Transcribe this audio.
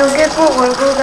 여기 꼭 얼굴